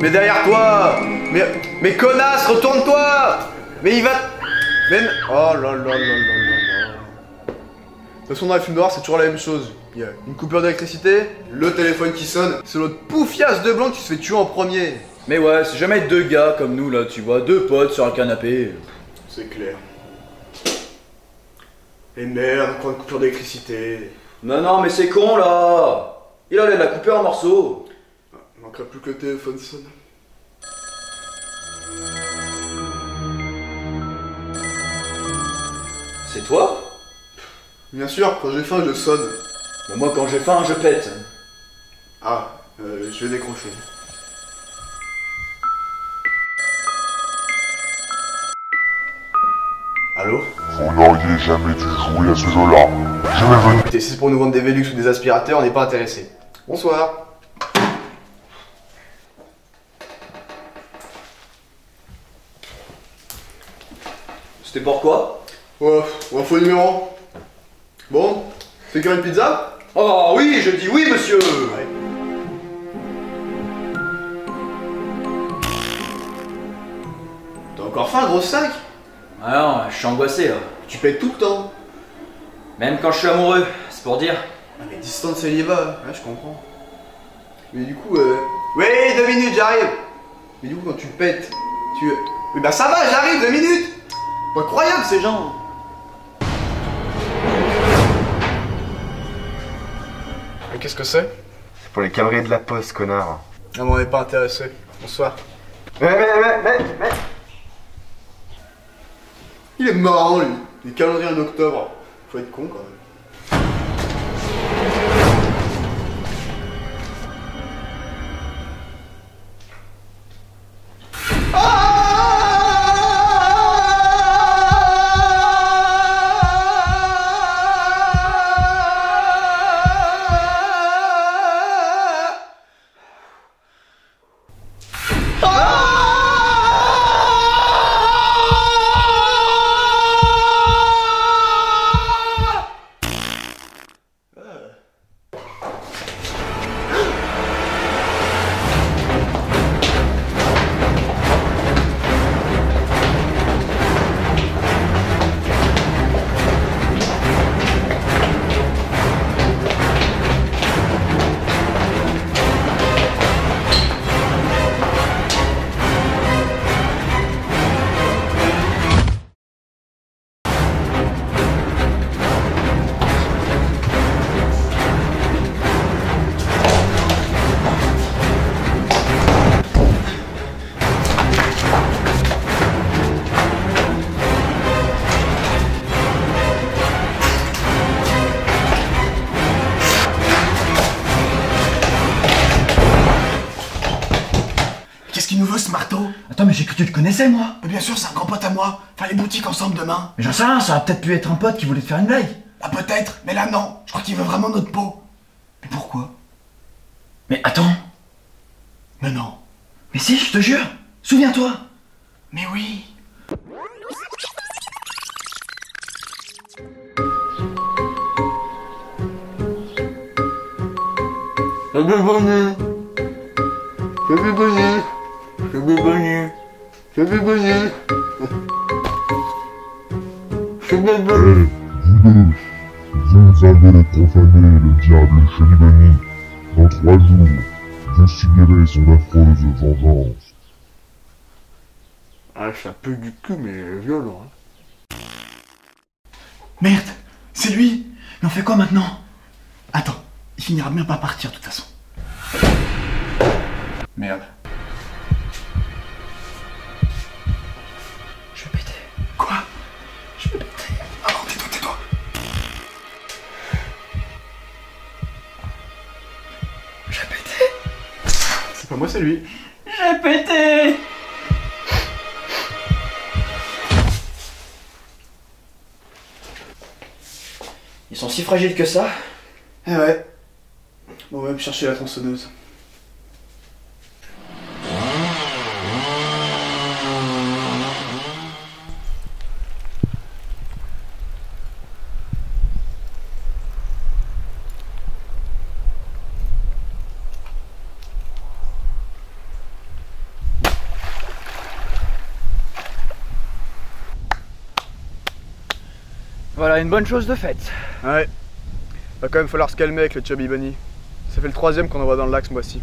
Mais derrière toi Mais, mais connasse, retourne-toi Mais il va... Mais... Oh là là là là là là. De toute façon, dans les films d'horreur, c'est toujours la même chose. Il y a une coupure d'électricité, le téléphone qui sonne, c'est l'autre poufiasse de blanc qui se fait tuer en premier. Mais ouais, c'est jamais deux gars comme nous là, tu vois, deux potes sur un canapé. C'est clair. Et merde, encore une coupure d'électricité. Non, non, mais c'est con là Il allait la couper en morceaux. Plus que le téléphone sonne. C'est toi? Bien sûr, quand j'ai faim, je sonne. Bah, Moi quand j'ai faim, je pète. Ah, euh, je vais décrocher. Allô? Vous n'auriez jamais dû jouer à ce jeu-là. Je vais venir. Écoutez, si c'est pour nous vendre des Velux ou des aspirateurs, on n'est pas intéressé. Bonsoir. C'était pourquoi Ouais, on faux numéro. Bon, c'est quand une pizza Oh oui, je dis oui monsieur Ouais. T'as encore faim, gros sac Ah non, je suis angoissé là. Tu payes tout le temps. Même quand je suis amoureux, c'est pour dire. Ah mais distance célibat, ouais je comprends. Mais du coup, euh... Oui, deux minutes, j'arrive Mais du coup, quand tu pètes, tu... Oui bah ça va, j'arrive, deux minutes Pas incroyable ces gens Mais qu'est-ce que c'est? C'est pour les calendriers de la poste, connard. Ah mais on n'est pas intéressé. Bonsoir. Mais, mais, mais, mais, mais. Il est marrant lui, les calendriers en octobre. Faut être con quand même. Qu'il nous veut ce marteau Attends, mais j'ai cru que tu le connaissais, moi Mais Bien sûr, c'est un grand pote à moi. Enfin, les boutiques ensemble demain. Mais j'en sais rien, ça a peut-être pu être un pote qui voulait te faire une blague. Ah, peut-être, mais là, non. Je crois qu'il veut vraiment notre peau. Mais pourquoi? Mais attends, Mais non. mais si, je te jure Souviens-toi Mais oui. Salut Bonnie Salut Bonnie Salut Bonnie Salut Bonnie Salut Bonnie Vous avez profané le diable Chelibani. Dans trois jours, vous subirez son affreuse vengeance. Ah, ça pue du cul, mais violent. Hein. Merde, c'est lui. Mais on fait quoi maintenant? Attends, il finira bien par partir de toute façon. Merde. Moi, c'est lui. J'ai pété Ils sont si fragiles que ça? Eh ouais. Bon, on va me chercher la tronçonneuse. Voilà une bonne chose de faite. Ouais. Va quand même falloir se calmer avec le Chubby Bunny. Ça fait le troisième qu'on envoie dans le lac ce mois-ci.